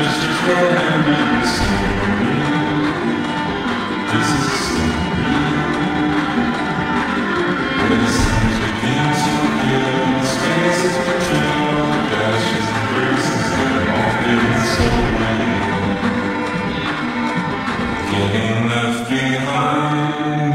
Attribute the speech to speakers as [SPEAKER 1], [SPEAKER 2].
[SPEAKER 1] just to throw him in the story. A story. The to the dashes and all. Getting left behind